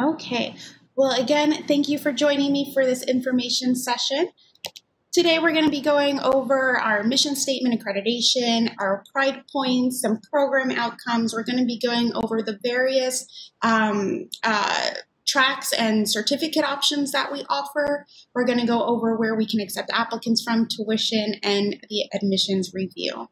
Okay. Well, again, thank you for joining me for this information session. Today, we're going to be going over our mission statement accreditation, our pride points, some program outcomes. We're going to be going over the various um, uh, tracks and certificate options that we offer. We're going to go over where we can accept applicants from, tuition, and the admissions review.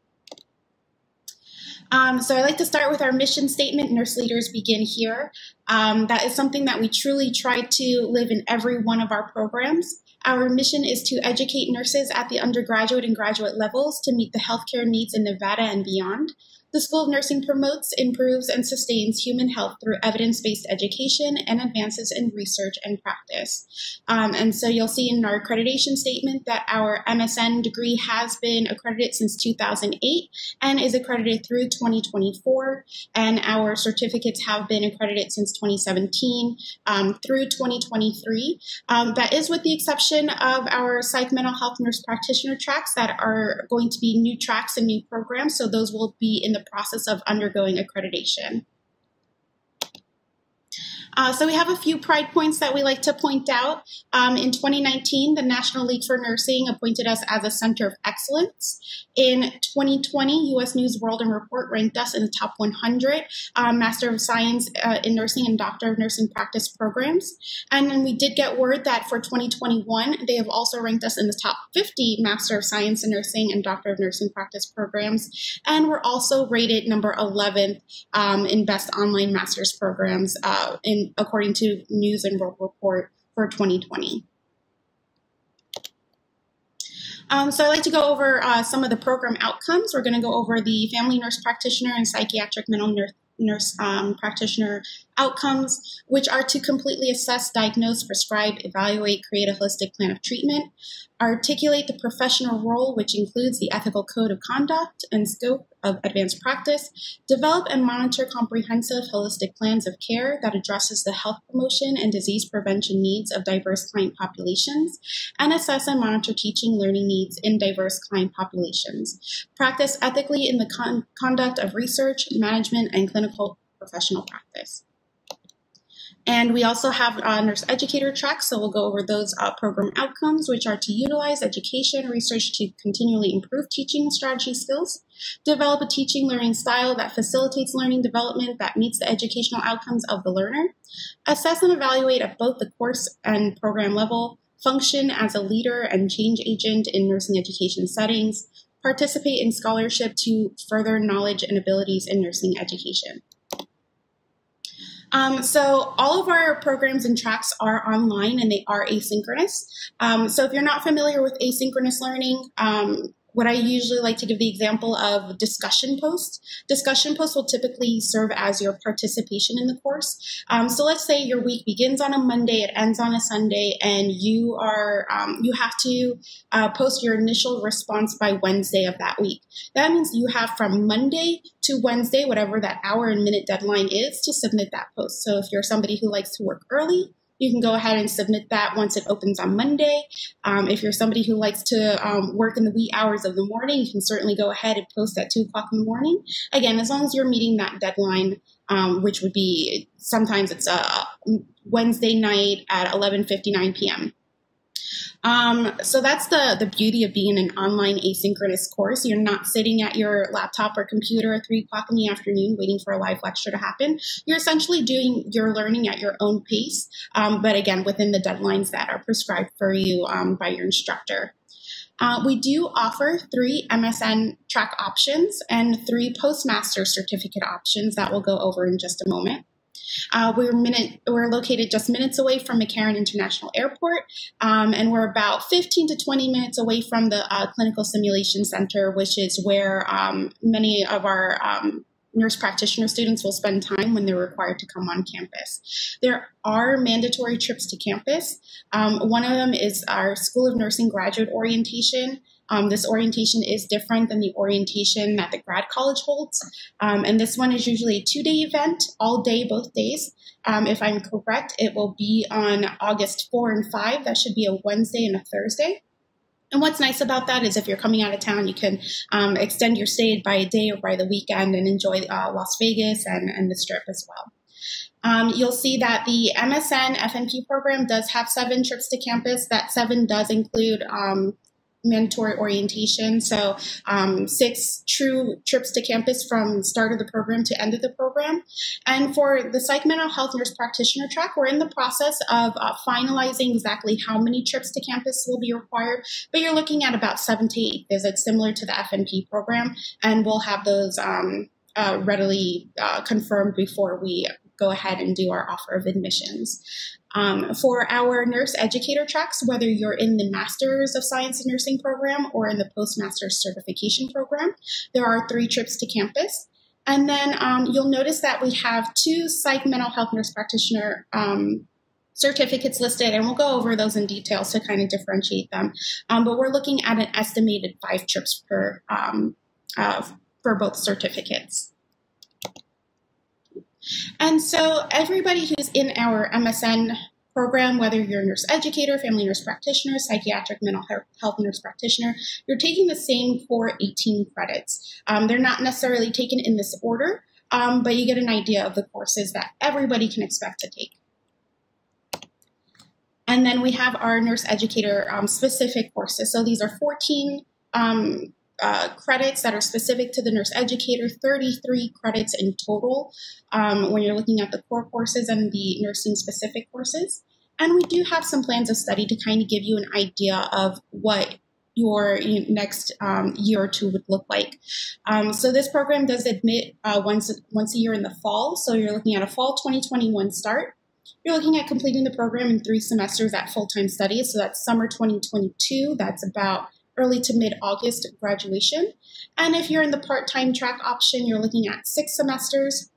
Um, so I like to start with our mission statement, Nurse Leaders Begin Here. Um, that is something that we truly try to live in every one of our programs. Our mission is to educate nurses at the undergraduate and graduate levels to meet the healthcare needs in Nevada and beyond. The School of Nursing promotes, improves, and sustains human health through evidence based education and advances in research and practice. Um, and so you'll see in our accreditation statement that our MSN degree has been accredited since 2008 and is accredited through 2024. And our certificates have been accredited since 2017 um, through 2023. Um, that is with the exception of our psych mental health nurse practitioner tracks that are going to be new tracks and new programs. So those will be in the process of undergoing accreditation. Uh, so we have a few pride points that we like to point out. Um, in 2019, the National League for Nursing appointed us as a center of excellence. In 2020, U.S. News World and Report ranked us in the top 100 um, Master of Science uh, in Nursing and Doctor of Nursing practice programs. And then we did get word that for 2021, they have also ranked us in the top 50 Master of Science in Nursing and Doctor of Nursing practice programs. And we're also rated number 11 um, in Best Online Master's Programs uh, in according to News and World Report for 2020. Um, so I'd like to go over uh, some of the program outcomes. We're going to go over the family nurse practitioner and psychiatric mental nurse, nurse um, practitioner outcomes, which are to completely assess, diagnose, prescribe, evaluate, create a holistic plan of treatment, articulate the professional role, which includes the ethical code of conduct and scope of advanced practice, develop and monitor comprehensive holistic plans of care that addresses the health promotion and disease prevention needs of diverse client populations, and assess and monitor teaching learning needs in diverse client populations. Practice ethically in the con- conduct of research, management, and clinical professional practice. And we also have a nurse educator track, so we'll go over those uh, program outcomes, which are to utilize education research to continually improve teaching strategy skills, develop a teaching learning style that facilitates learning development that meets the educational outcomes of the learner, assess and evaluate at both the course and program level, function as a leader and change agent in nursing education settings, participate in scholarship to further knowledge and abilities in nursing education. Um, so all of our programs and tracks are online and they are asynchronous. Um, so if you're not familiar with asynchronous learning, um, what I usually like to give the example of discussion posts. Discussion posts will typically serve as your participation in the course. Um, so let's say your week begins on a Monday, it ends on a Sunday, and you are um, you have to uh, post your initial response by Wednesday of that week. That means you have from Monday to Wednesday, whatever that hour and minute deadline is, to submit that post. So if you're somebody who likes to work early, you can go ahead and submit that once it opens on Monday. Um, if you're somebody who likes to um, work in the wee hours of the morning, you can certainly go ahead and post at 2 o'clock in the morning. Again, as long as you're meeting that deadline, um, which would be sometimes it's a uh, Wednesday night at 11:59 p.m. Um, so that's the the beauty of being an online asynchronous course. You're not sitting at your laptop or computer at three o'clock in the afternoon waiting for a live lecture to happen. You're essentially doing your learning at your own pace, um, but again within the deadlines that are prescribed for you um, by your instructor. Uh, we do offer three MSN track options and three postmaster certificate options that we'll go over in just a moment. Uh, we're minute we're located just minutes away from McCarran International Airport, um, and we're about 15 to 20 minutes away from the uh, Clinical Simulation Center, which is where um, many of our um, nurse practitioner students will spend time when they're required to come on campus. There are mandatory trips to campus. Um, one of them is our School of Nursing graduate orientation. Um, this orientation is different than the orientation that the grad college holds. Um, and this one is usually a two day event, all day, both days. Um, if I'm correct, it will be on August 4 and 5. That should be a Wednesday and a Thursday. And what's nice about that is if you're coming out of town, you can um, extend your stay by a day or by the weekend and enjoy uh, Las Vegas and, and the Strip as well. Um, you'll see that the MSN FNP program does have seven trips to campus. That seven does include um, mandatory orientation. So um, six true trips to campus from start of the program to end of the program. And for the psych mental health nurse practitioner track, we're in the process of uh, finalizing exactly how many trips to campus will be required, but you're looking at about seven to eight visits similar to the FNP program, and we'll have those um, uh, readily uh, confirmed before we go ahead and do our offer of admissions. Um, for our nurse educator tracks, whether you're in the Masters of Science in Nursing program or in the Postmaster's Certification program, there are three trips to campus. And then um, you'll notice that we have two psych mental health nurse practitioner um, certificates listed, and we'll go over those in detail to kind of differentiate them. Um, but we're looking at an estimated five trips per um, uh, for both certificates. And so everybody who's in our MSN program, whether you're a nurse educator, family nurse practitioner, psychiatric mental health nurse practitioner, you're taking the same core 18 credits. Um, they're not necessarily taken in this order, um, but you get an idea of the courses that everybody can expect to take. And then we have our nurse educator um, specific courses. So these are 14 um, uh, credits that are specific to the nurse educator, 33 credits in total um, when you're looking at the core courses and the nursing specific courses. And we do have some plans of study to kind of give you an idea of what your next um, year or two would look like. Um, so this program does admit uh, once once a year in the fall. So you're looking at a fall 2021 start. You're looking at completing the program in three semesters at full-time study. So that's summer 2022. That's about early to mid August graduation. And if you're in the part time track option, you're looking at six semesters.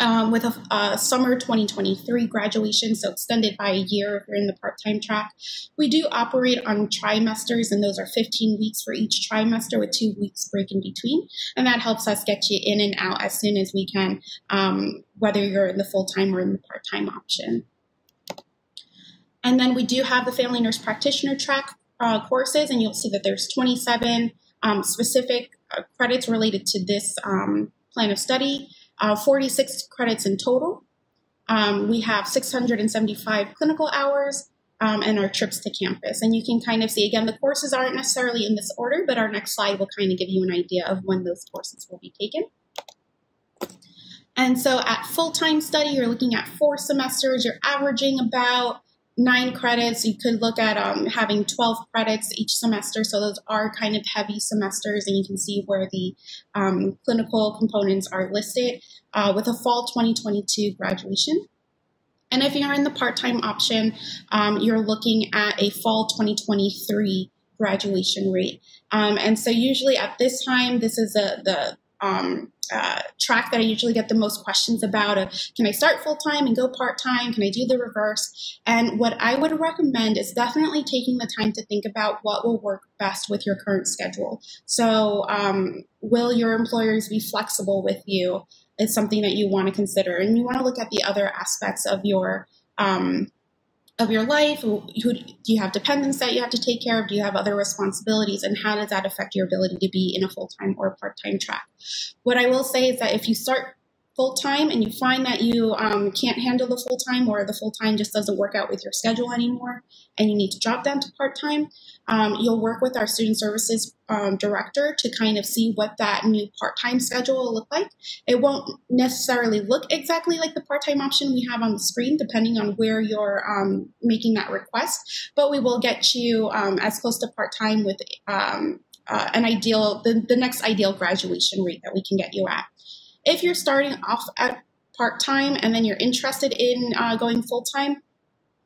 Um, with a, a, summer 2023 graduation, so extended by a year if you're in the part time track. We do operate on trimesters, and those are 15 weeks for each trimester with two weeks break in between. And that helps us get you in and out as soon as we can, um, whether you're in the full time or in the part time option. And then we do have the family nurse practitioner track uh, courses, and you'll see that there's 27 um, specific uh, credits related to this um, plan of study, uh, 46 credits in total. Um, we have 675 clinical hours um, and our trips to campus. And you can kind of see, again, the courses aren't necessarily in this order, but our next slide will kind of give you an idea of when those courses will be taken. And so at full-time study, you're looking at four semesters, you're averaging about nine credits. You could look at um, having 12 credits each semester. So those are kind of heavy semesters, and you can see where the um, clinical components are listed uh, with a fall 2022 graduation. And if you're in the part time option, um, you're looking at a fall 2023 graduation rate. Um, and so usually at this time, this is a, the um, uh, track that I usually get the most questions about. Can I start full time and go part time? Can I do the reverse? And what I would recommend is definitely taking the time to think about what will work best with your current schedule. So, um, will your employers be flexible with you? Is something that you want to consider, and you want to look at the other aspects of your um, of your life? Who, do you have dependents that you have to take care of? Do you have other responsibilities? And how does that affect your ability to be in a full time or part time track? What I will say is that if you start full time and you find that you um, can't handle the full time or the full time just doesn't work out with your schedule anymore and you need to drop down to part time, um, you'll work with our student services um, director to kind of see what that new part time schedule will look like. It won't necessarily look exactly like the part time option we have on the screen, depending on where you're um, making that request, but we will get you um, as close to part time with um, uh, an ideal, the, the next ideal graduation rate that we can get you at. If you're starting off at part time and then you're interested in uh, going full time,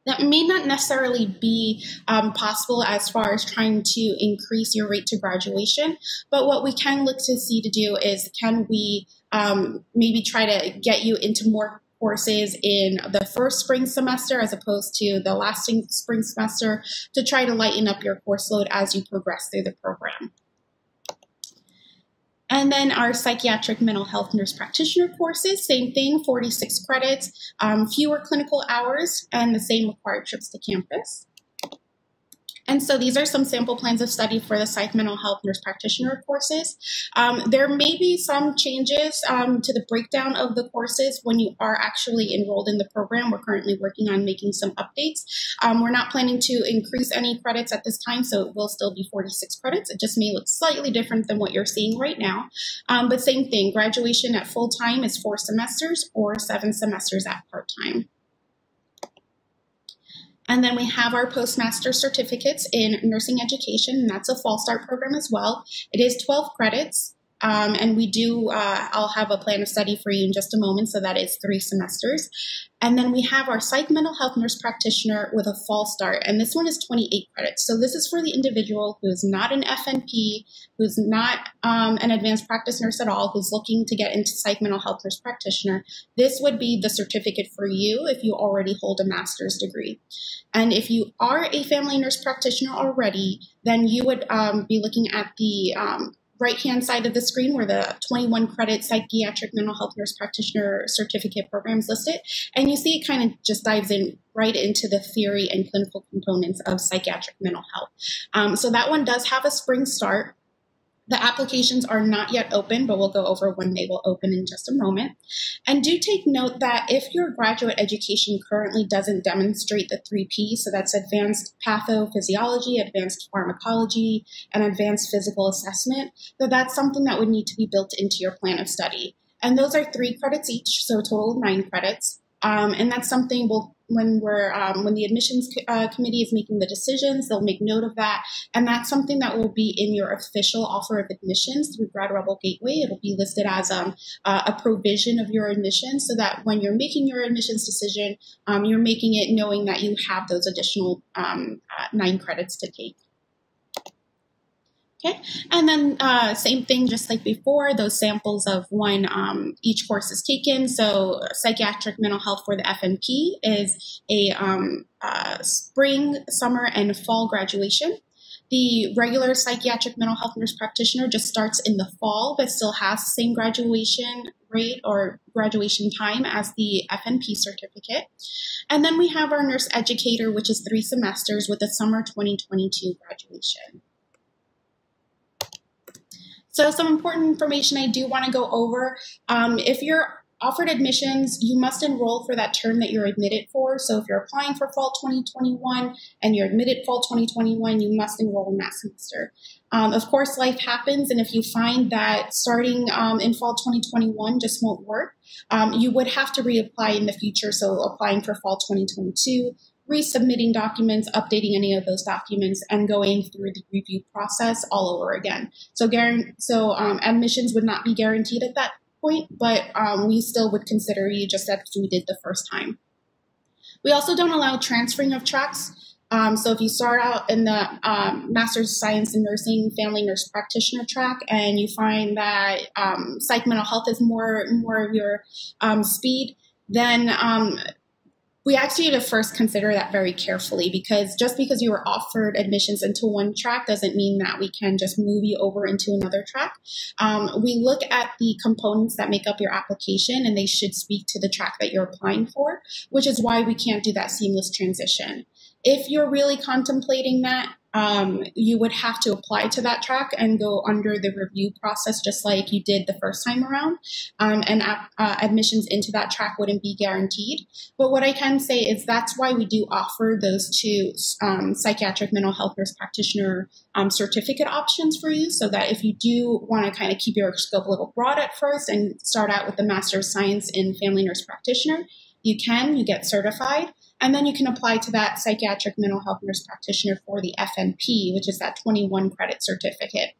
that may not necessarily be um, possible as far as trying to increase your rate to graduation. But what we can look to see to do is can we um, maybe try to get you into more courses in the first spring semester as opposed to the last spring semester to try to lighten up your course load as you progress through the program. And then our psychiatric mental health nurse practitioner courses, same thing, 46 credits, um, fewer clinical hours, and the same required trips to campus. And so these are some sample plans of study for the psych mental health nurse practitioner courses. Um, there may be some changes um, to the breakdown of the courses when you are actually enrolled in the program. We're currently working on making some updates. Um, we're not planning to increase any credits at this time, so it will still be 46 credits. It just may look slightly different than what you're seeing right now. Um, but same thing, graduation at full time is four semesters or seven semesters at part time. And then we have our postmaster certificates in nursing education, and that's a fall start program as well. It is 12 credits. Um, and we do, uh, I'll have a plan of study for you in just a moment. So that is three semesters. And then we have our psych mental health nurse practitioner with a fall start. And this one is 28 credits. So this is for the individual who is not an FNP, who's not um, an advanced practice nurse at all, who's looking to get into psych mental health nurse practitioner. This would be the certificate for you if you already hold a master's degree. And if you are a family nurse practitioner already, then you would um, be looking at the um, right hand side of the screen where the 21 credit psychiatric mental health nurse practitioner certificate programs listed. And you see it kind of just dives in right into the theory and clinical components of psychiatric mental health. Um, so that one does have a spring start. The applications are not yet open, but we'll go over when they will open in just a moment. And do take note that if your graduate education currently doesn't demonstrate the three P, so that's advanced pathophysiology, advanced pharmacology, and advanced physical assessment, that that's something that would need to be built into your plan of study. And those are three credits each, so a total of nine credits. Um, and that's something we'll when we're um, when the admissions uh, committee is making the decisions, they'll make note of that, and that's something that will be in your official offer of admissions through Grad Rebel Gateway. It'll be listed as um, uh, a provision of your admission, so that when you're making your admissions decision, um, you're making it knowing that you have those additional um, uh, nine credits to take. Okay, and then uh, same thing, just like before, those samples of when um, each course is taken. So psychiatric mental health for the FNP is a um, uh, spring, summer, and fall graduation. The regular psychiatric mental health nurse practitioner just starts in the fall, but still has the same graduation rate or graduation time as the FNP certificate. And then we have our nurse educator, which is three semesters with a summer 2022 graduation. So some important information I do want to go over. Um, if you're offered admissions, you must enroll for that term that you're admitted for. So if you're applying for fall 2021 and you're admitted fall 2021, you must enroll in that semester. Um, of course, life happens, and if you find that starting um, in fall 2021 just won't work, um, you would have to reapply in the future. So applying for fall 2022 resubmitting documents, updating any of those documents, and going through the review process all over again. So, so um, admissions would not be guaranteed at that point, but um, we still would consider you just as we did the first time. We also don't allow transferring of tracks. Um, so if you start out in the um, Master's of Science in Nursing Family Nurse Practitioner track and you find that um, psych mental health is more more of your um, speed, then um, we asked you to first consider that very carefully because just because you were offered admissions into one track doesn't mean that we can just move you over into another track. Um, we look at the components that make up your application and they should speak to the track that you're applying for, which is why we can't do that seamless transition. If you're really contemplating that, um, you would have to apply to that track and go under the review process just like you did the first time around. Um, and uh, admissions into that track wouldn't be guaranteed. But what I can say is that's why we do offer those two um, psychiatric mental health nurse practitioner um, certificate options for you so that if you do want to kind of keep your scope a little broad at first and start out with the Master of Science in Family Nurse Practitioner, you can, you get certified. And then you can apply to that psychiatric mental health nurse practitioner for the FNP, which is that 21 credit certificate.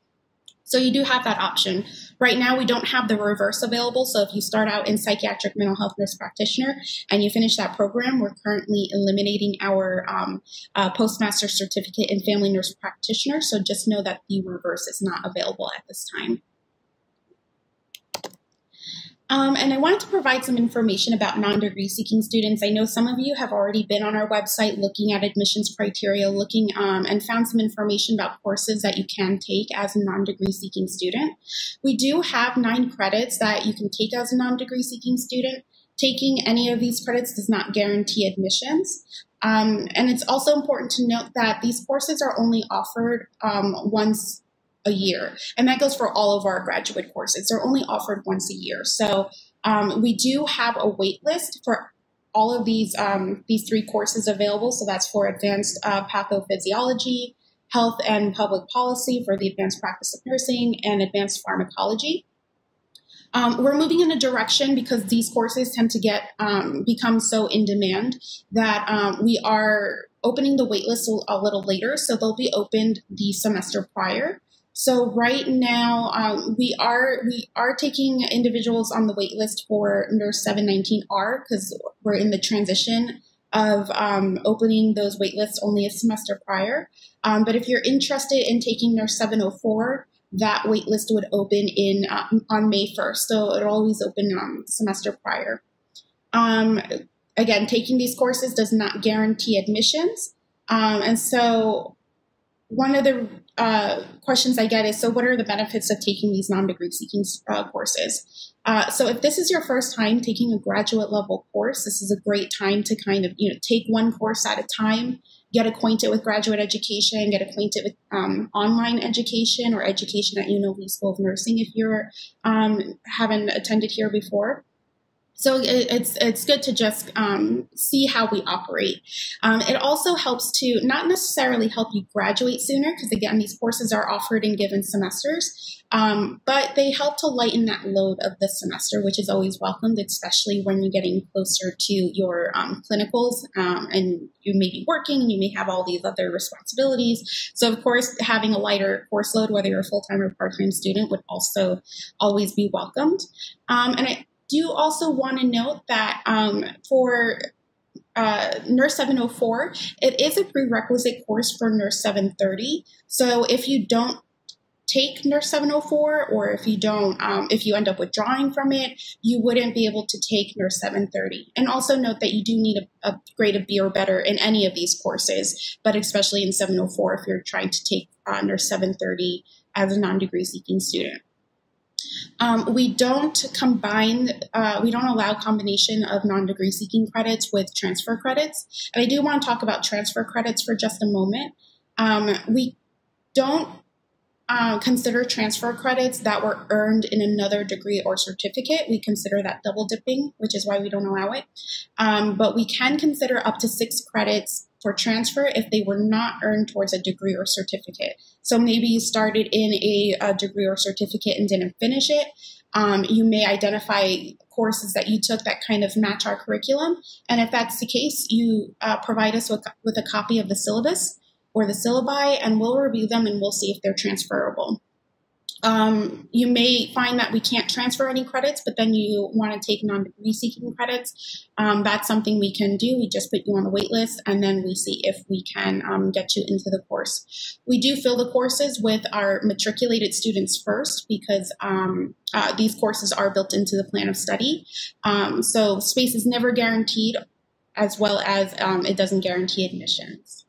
So you do have that option. Right now, we don't have the reverse available. So if you start out in psychiatric mental health nurse practitioner and you finish that program, we're currently eliminating our um, uh, postmaster certificate in family nurse practitioner. So just know that the reverse is not available at this time. Um, and I wanted to provide some information about non-degree seeking students. I know some of you have already been on our website looking at admissions criteria, looking um, and found some information about courses that you can take as a non-degree seeking student. We do have nine credits that you can take as a non-degree seeking student. Taking any of these credits does not guarantee admissions, Um, and it's also important to note that these courses are only offered um, once a year, and that goes for all of our graduate courses. They're only offered once a year. So um, we do have a wait list for all of these um, these three courses available. So that's for advanced uh, pathophysiology, health and public policy for the advanced practice of nursing, and advanced pharmacology. Um, we're moving in a direction because these courses tend to get um, become so in demand that um, we are opening the waitlist a, a little later. So they'll be opened the semester prior. So right now um, we are we are taking individuals on the waitlist for Nurse 719R because we're in the transition of um, opening those waitlists only a semester prior. Um, but if you're interested in taking Nurse 704, that waitlist would open in uh, on May 1st. So it'll always open um, semester prior. Um, again, taking these courses does not guarantee admissions. Um, and so one of the uh, questions I get is, so what are the benefits of taking these non-degree seeking uh, courses? Uh, so if this is your first time taking a graduate level course, this is a great time to kind of, you know, take one course at a time, get acquainted with graduate education, get acquainted with um, online education or education at UNLV School of Nursing if you're um, haven't attended here before. So it's it's good to just um, see how we operate. Um, it also helps to not necessarily help you graduate sooner, because again, these courses are offered in given semesters, um, but they help to lighten that load of the semester, which is always welcomed, especially when you're getting closer to your um, clinicals um, and you may be working and you may have all these other responsibilities. So, of course, having a lighter course load, whether you're a full time or part time student, would also always be welcomed. Um, and I do also want to note that um, for uh, Nurse 704, it is a prerequisite course for Nurse 730. So if you don't take Nurse 704, or if you don't, um, if you end up withdrawing from it, you wouldn't be able to take Nurse 730. And also note that you do need a, a grade of B or better in any of these courses, but especially in 704 if you're trying to take uh, Nurse 730 as a non-degree seeking student. Um, we don't combine, uh, we don't allow combination of non-degree seeking credits with transfer credits. And I do want to talk about transfer credits for just a moment. Um, we don't uh, consider transfer credits that were earned in another degree or certificate. We consider that double dipping, which is why we don't allow it. Um, but we can consider up to six credits for transfer if they were not earned towards a degree or certificate. So maybe you started in a, a degree or certificate and didn't finish it. Um, you may identify courses that you took that kind of match our curriculum. And if that's the case, you uh, provide us with, with a copy of the syllabus or the syllabi, and we'll review them and we'll see if they're transferable. Um, you may find that we can't transfer any credits, but then you want to take non-degree seeking credits. Um, that's something we can do. We just put you on the wait list, and then we see if we can um, get you into the course. We do fill the courses with our matriculated students first because um, uh, these courses are built into the plan of study. Um, so space is never guaranteed, as well as um, it doesn't guarantee admissions.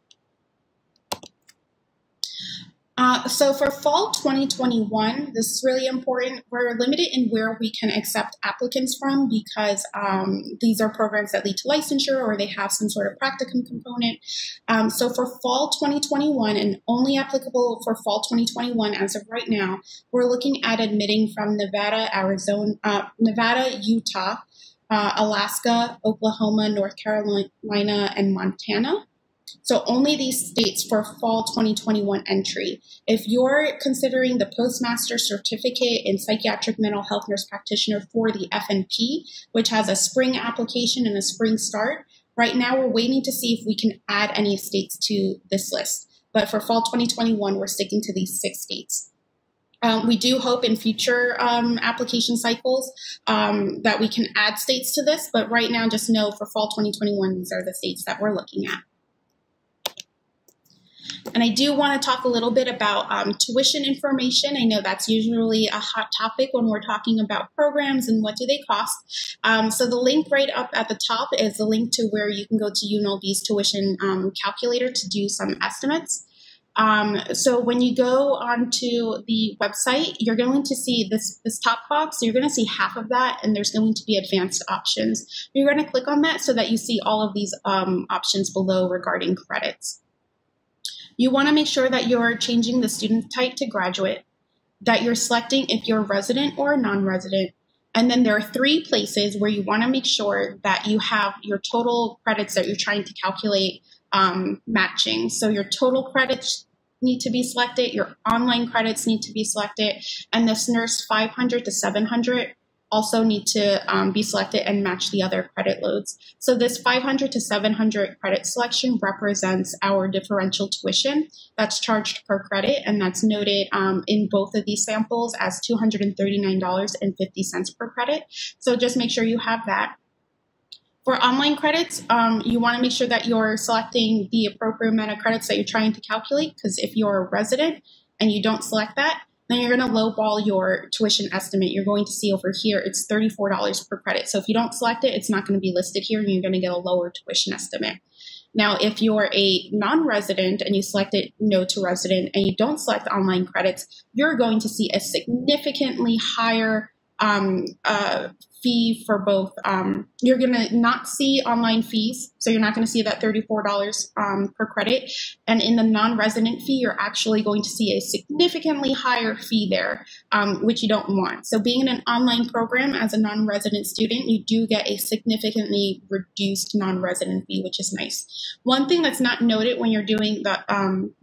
Uh, so for fall 2021, this is really important. We're limited in where we can accept applicants from because um, these are programs that lead to licensure or they have some sort of practicum component. Um, so for fall 2021 and only applicable for fall 2021 as of right now, we're looking at admitting from Nevada, Arizona, uh, Nevada, Utah, uh, Alaska, Oklahoma, North Carolina, and Montana. So only these states for fall 2021 entry. If you're considering the postmaster certificate in psychiatric mental health nurse practitioner for the FNP, which has a spring application and a spring start, right now we're waiting to see if we can add any states to this list. But for fall 2021, we're sticking to these six states. Um, we do hope in future um, application cycles um, that we can add states to this, but right now, just know for fall 2021, these are the states that we're looking at. And I do want to talk a little bit about um, tuition information. I know that's usually a hot topic when we're talking about programs and what do they cost. Um, so the link right up at the top is the link to where you can go to UNLV's tuition um, calculator to do some estimates. Um, so when you go onto the website, you're going to see this, this top box. You're going to see half of that, and there's going to be advanced options. You're going to click on that so that you see all of these um, options below regarding credits. You want to make sure that you're changing the student type to graduate, that you're selecting if you're a resident or a non-resident, and then there are three places where you want to make sure that you have your total credits that you're trying to calculate um, matching. So your total credits need to be selected, your online credits need to be selected, and this Nurse 500 to 700 also need to um, be selected and match the other credit loads. So this 500 to 700 credit selection represents our differential tuition that's charged per credit, and that's noted um, in both of these samples as $239.50 per credit. So just make sure you have that. For online credits, um, you want to make sure that you're selecting the appropriate amount of credits that you're trying to calculate, because if you're a resident and you don't select that, then you're going to lowball your tuition estimate. You're going to see over here it's $34 per credit. So if you don't select it, it's not going to be listed here and you're going to get a lower tuition estimate. Now, if you're a non-resident and you selected no to resident and you don't select online credits, you're going to see a significantly higher um, uh, fee for both. Um, you're going to not see online fees, so you're not going to see that $34 um, per credit. And in the non resident fee, you're actually going to see a significantly higher fee there, um, which you don't want. So, being in an online program as a non resident student, you do get a significantly reduced non resident fee, which is nice. One thing that's not noted when you're doing the um,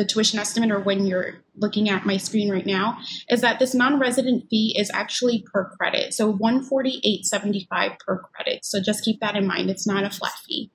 the tuition estimate or when you're looking at my screen right now is that this non-resident fee is actually per credit. So 148.75 per credit. So just keep that in mind. It's not a flat fee.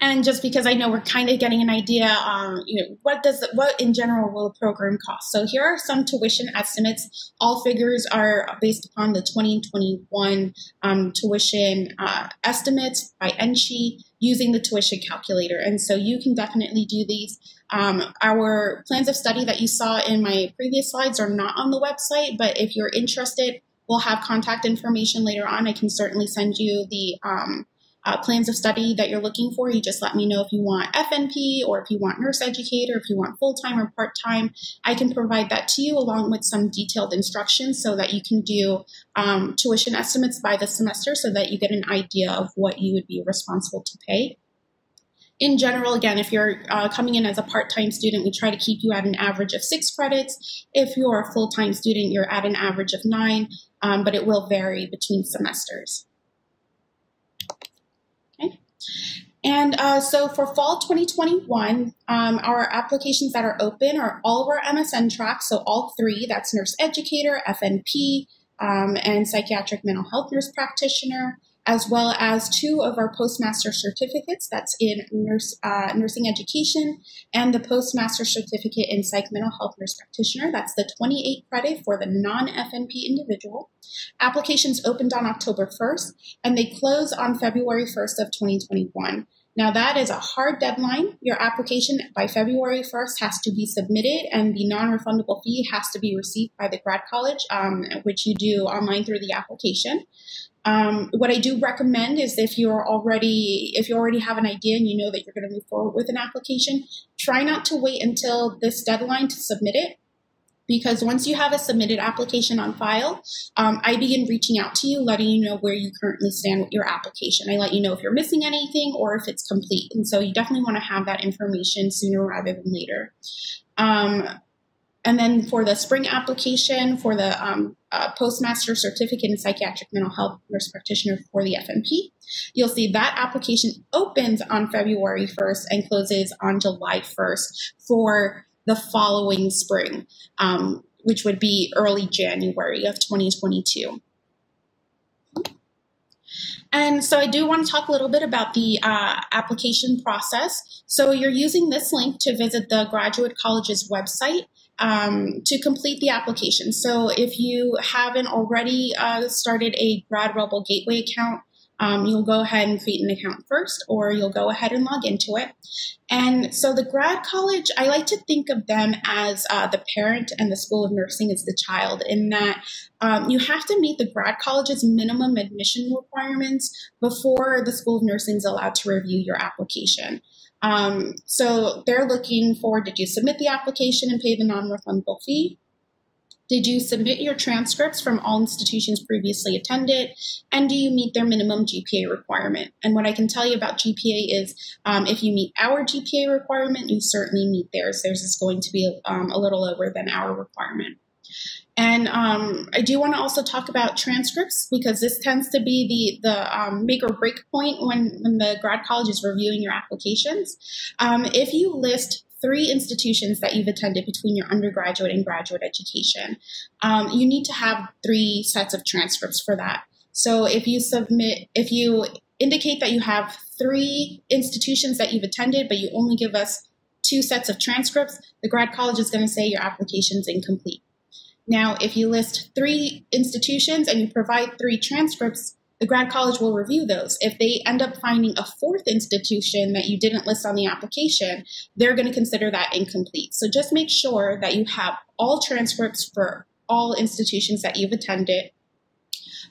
And just because I know we're kind of getting an idea, um, you know, what does what in general will a program cost? So here are some tuition estimates. All figures are based upon the 2021 um, tuition uh, estimates by NSHE using the tuition calculator, and so you can definitely do these. Um, our plans of study that you saw in my previous slides are not on the website, but if you're interested, we'll have contact information later on. I can certainly send you the um, uh, plans of study that you're looking for, you just let me know if you want FNP or if you want nurse educator, if you want full time or part time. I can provide that to you along with some detailed instructions so that you can do um, tuition estimates by the semester so that you get an idea of what you would be responsible to pay. In general, again, if you're uh, coming in as a part time student, we try to keep you at an average of six credits. If you're a full time student, you're at an average of nine, um, but it will vary between semesters. And uh, so for fall 2021, um, our applications that are open are all of our MSN tracks, so all three, that's nurse educator, FNP, um, and psychiatric mental health nurse practitioner, as well as two of our postmaster certificates, that's in nurse uh, nursing education and the postmaster certificate in psych mental health nurse practitioner. That's the 28 credit for the non-FNP individual. Applications opened on October 1st and they close on February 1st of 2021. Now that is a hard deadline. Your application by February 1st has to be submitted and the non-refundable fee has to be received by the grad college, um, which you do online through the application. Um, what I do recommend is if you're already if you already have an idea and you know that you're going to move forward with an application, try not to wait until this deadline to submit it because once you have a submitted application on file, um, I begin reaching out to you, letting you know where you currently stand with your application. I let you know if you're missing anything or if it's complete. And so you definitely want to have that information sooner rather than later. Um, and then for the spring application for the um, uh, postmaster certificate in psychiatric mental health nurse practitioner for the FNP, you'll see that application opens on February 1st and closes on July 1st for the following spring, um, which would be early January of 2022. And so I do want to talk a little bit about the uh, application process. So you're using this link to visit the Graduate College's website um, to complete the application. So if you haven't already uh, started a Grad Rebel Gateway account, um, you'll go ahead and create an account first, or you'll go ahead and log into it. And so the grad college, I like to think of them as uh, the parent and the School of Nursing is the child, in that um, you have to meet the grad college's minimum admission requirements before the School of Nursing is allowed to review your application. Um, so they're looking for did you submit the application and pay the non refundable fee? Did you submit your transcripts from all institutions previously attended? And do you meet their minimum GPA requirement? And what I can tell you about GPA is um, if you meet our GPA requirement, you certainly meet theirs. Theirs is going to be um, a little lower than our requirement. And um, I do want to also talk about transcripts because this tends to be the the um, make or break point when when the grad college is reviewing your applications. Um, if you list three institutions that you've attended between your undergraduate and graduate education. Um, you need to have three sets of transcripts for that. So if you submit, if you indicate that you have three institutions that you've attended, but you only give us two sets of transcripts, the grad college is going to say your application is incomplete. Now, if you list three institutions and you provide three transcripts, the grad college will review those. If they end up finding a fourth institution that you didn't list on the application, they're going to consider that incomplete. So just make sure that you have all transcripts for all institutions that you've attended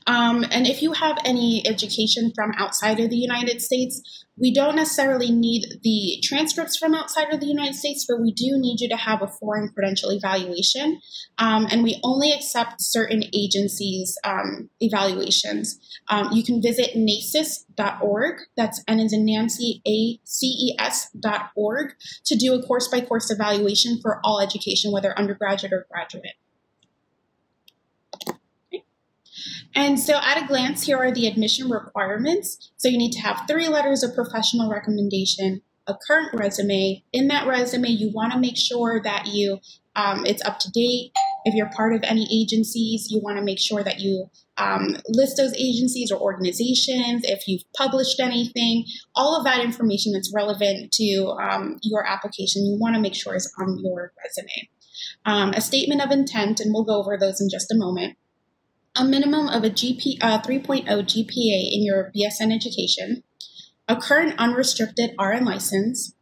um, and if you have any education from outside of the United States, we don't necessarily need the transcripts from outside of the United States, but we do need you to have a foreign credential evaluation. Um, and we only accept certain agencies' um, evaluations. Um, you can visit NACES.org, that's N as in Nancy, A C E S.org, to do a course by course evaluation for all education, whether undergraduate or graduate. And so at a glance, here are the admission requirements. So you need to have three letters of professional recommendation, a current resume. In that resume, you want to make sure that you um, it's up to date. If you're part of any agencies, you want to make sure that you um, list those agencies or organizations. If you've published anything, all of that information that's relevant to um, your application, you want to make sure is on your resume. Um, a statement of intent, and we'll go over those in just a moment a minimum of a GP, uh, 3.0 GPA in your BSN education, a current unrestricted RN license,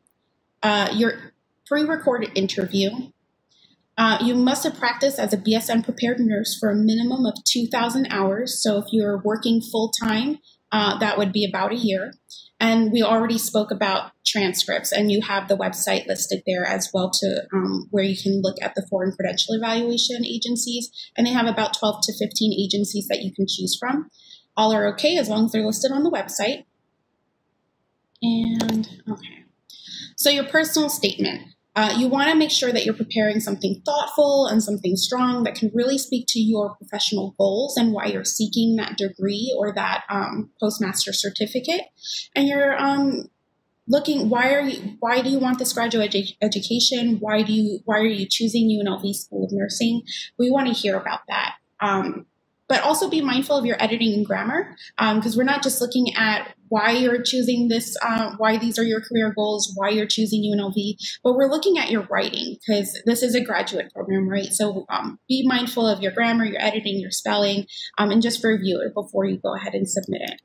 uh, your pre-recorded interview. Uh, you must have practiced as a BSN prepared nurse for a minimum of 2,000 hours. So if you're working full time, uh, that would be about a year. And we already spoke about transcripts, and you have the website listed there as well to um, where you can look at the foreign credential evaluation agencies. And they have about 12 to 15 agencies that you can choose from. All are okay as long as they're listed on the website. And okay. So your personal statement. Uh, you want to make sure that you're preparing something thoughtful and something strong that can really speak to your professional goals and why you're seeking that degree or that um, postmaster certificate. And you're um, looking why are you why do you want this graduate edu- education? Why do you why are you choosing UNLV School of Nursing? We want to hear about that. Um, but also be mindful of your editing and grammar because um, we're not just looking at why you're choosing this, uh, why these are your career goals, why you're choosing UNLV, but we're looking at your writing because this is a graduate program, right? So um, be mindful of your grammar, your editing, your spelling, um, and just review it before you go ahead and submit it.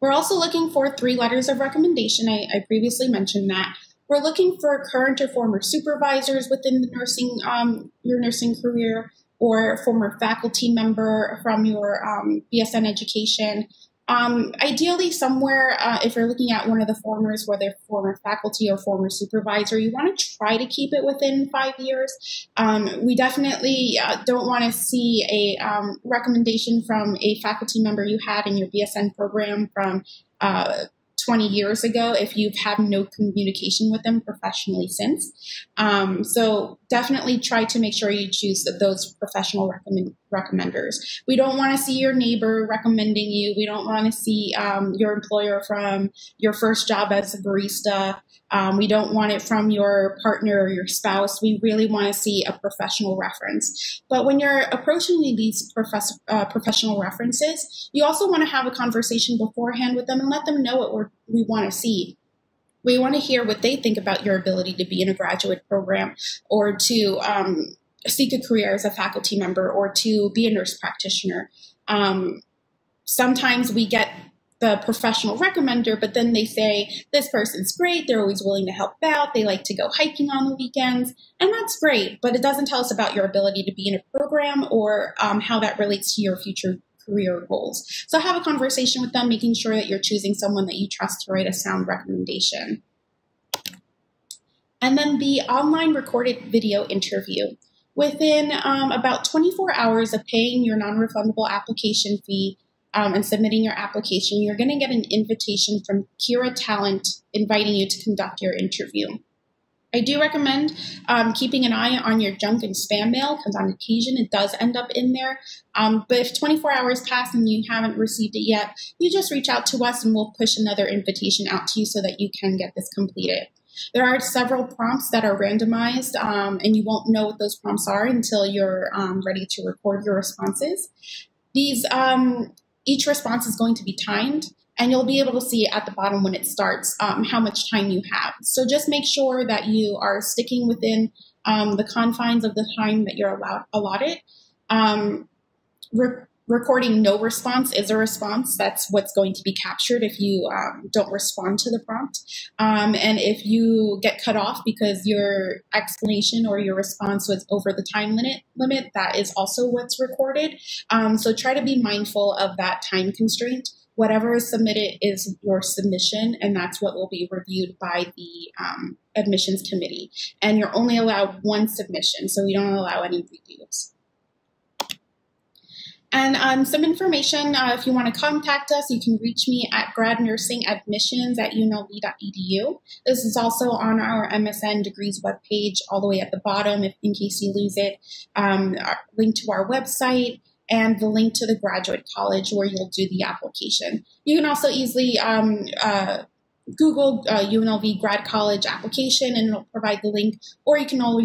We're also looking for three letters of recommendation. I, I previously mentioned that. We're looking for current or former supervisors within the nursing, um, your nursing career or former faculty member from your um, BSN education. Um, ideally, somewhere, uh, if you're looking at one of the formers, whether former faculty or former supervisor, you want to try to keep it within five years. Um, we definitely uh, don't want to see a um, recommendation from a faculty member you had in your BSN program from uh, 20 years ago if you've had no communication with them professionally since. Um, so definitely try to make sure you choose those professional recommend, recommenders. We don't want to see your neighbor recommending you. We don't want to see um, your employer from your first job as a barista. Um, we don't want it from your partner or your spouse. We really want to see a professional reference. But when you're approaching these profess- uh, professional references, you also want to have a conversation beforehand with them and let them know what we want to see. We want to hear what they think about your ability to be in a graduate program or to um, seek a career as a faculty member or to be a nurse practitioner. Um, sometimes we get the professional recommender, but then they say, this person's great. They're always willing to help out. They like to go hiking on the weekends. And that's great, but it doesn't tell us about your ability to be in a program or um, how that relates to your future career goals. So have a conversation with them, making sure that you're choosing someone that you trust to write a sound recommendation. And then the online recorded video interview. Within um, about 24 hours of paying your non refundable application fee, um, and submitting your application, you're going to get an invitation from Kira Talent inviting you to conduct your interview. I do recommend um, keeping an eye on your junk and spam mail because on occasion it does end up in there. Um, but if 24 hours pass and you haven't received it yet, you just reach out to us and we'll push another invitation out to you so that you can get this completed. There are several prompts that are randomized, um, and you won't know what those prompts are until you're um, ready to record your responses. These um, each response is going to be timed and you'll be able to see at the bottom when it starts um, how much time you have. So just make sure that you are sticking within um, the confines of the time that you're allowed allotted. Um, recording no response is a response. That's what's going to be captured if you um, don't respond to the prompt. Um, and if you get cut off because your explanation or your response was over the time limit, limit that is also what's recorded. Um, so try to be mindful of that time constraint. Whatever is submitted is your submission, and that's what will be reviewed by the um, admissions committee. And you're only allowed one submission, so we don't allow any reviews. And um, some information, uh, if you want to contact us, you can reach me at gradnursingadmissions at unlv.edu. This is also on our MSN degrees webpage, all the way at the bottom, if in case you lose it. Um, link to our website and the link to the graduate college where you'll do the application. You can also easily um, uh, Google uh, UNLV grad college application and it'll provide the link, or you can always